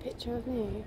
picture of me?